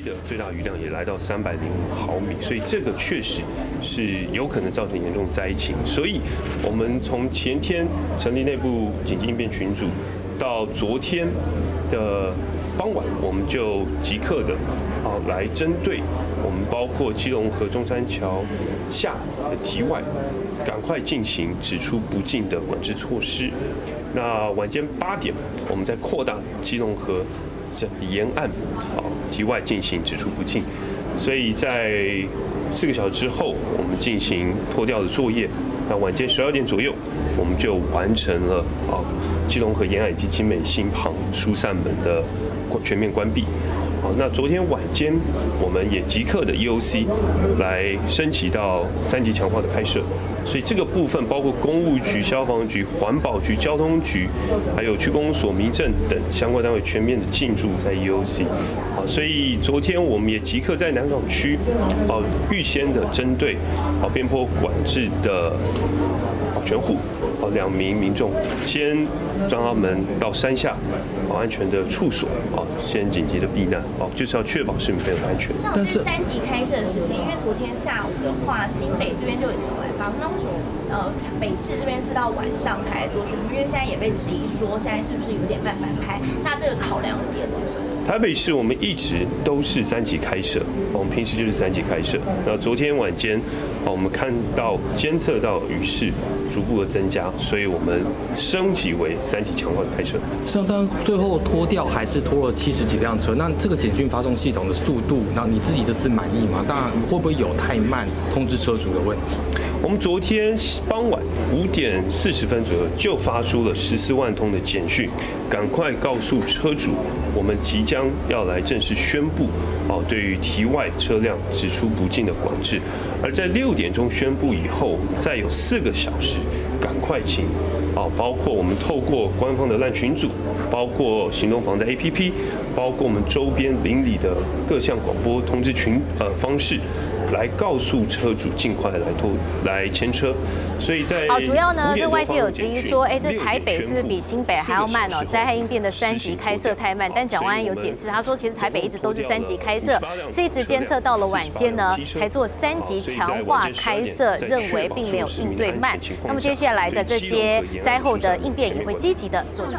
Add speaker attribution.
Speaker 1: 的最大雨量也来到三百零五毫米，所以这个确实是有可能造成严重灾情。所以，我们从前天成立内部紧急应变群组，到昨天的傍晚，我们就即刻的啊来针对我们包括基隆河中山桥下的堤外，赶快进行指出不进的管制措施。那晚间八点，我们再扩大基隆河沿岸啊堤外进行只出不进，所以在四个小时之后，我们进行脱掉的作业。那晚间十二点左右，我们就完成了啊基隆河沿岸以及金美新旁疏散门的全面关闭。好，那昨天晚间我们也即刻的 EOC 来升级到三级强化的拍摄，所以这个部分包括公务局、消防局、环保局、交通局，还有区公所、民政等相关单位全面的进驻在 EOC。好，所以昨天我们也即刻在南港区，哦，预先的针对哦边坡管制的全户。哦，两名民众先让他们到山下，哦，安全的处所，哦，先紧急的避难，哦，就是要确保市民朋友的安全。
Speaker 2: 但是三级开设的时间，因为昨天下午的话，新北这边就已经来发，那为什么呃北市这边是到晚上才做宣布？因为现在也被质疑说，现在是不是有点慢半拍？那这个考量的点是什么？
Speaker 1: 台北市我们一直都是三级开设，我们平时就是三级开设。那昨天晚间，我们看到监测到雨势逐步的增加，所以我们升级为三级强化的开设。
Speaker 3: 上当最后拖掉还是拖了七十几辆车，那这个简讯发送系统的速度，那你自己这次满意吗？当然会不会有太慢通知车主的问题？
Speaker 1: 我们昨天傍晚五点四十分左右就发出了十四万通的简讯，赶快告诉车主，我们即将要来正式宣布哦，对于题外车辆只出不进的管制。而在六点钟宣布以后，再有四个小时，赶快请哦，包括我们透过官方的烂群组，包括行动防灾 APP，包括我们周边邻里的各项广播通知群呃方式。来告诉车主尽快来拖来牵车，所以在
Speaker 4: 好主要呢，这外界有质疑说，哎，这台北是不是比新北还要慢哦？灾害应变的三级开设太慢，但蒋万安有解释，他说其实台北一直都是三级开设，是一直监测到了晚间呢才做三级强化开设，认为并没有应对慢。那么接下来的这些灾后的应变也会积极的做出。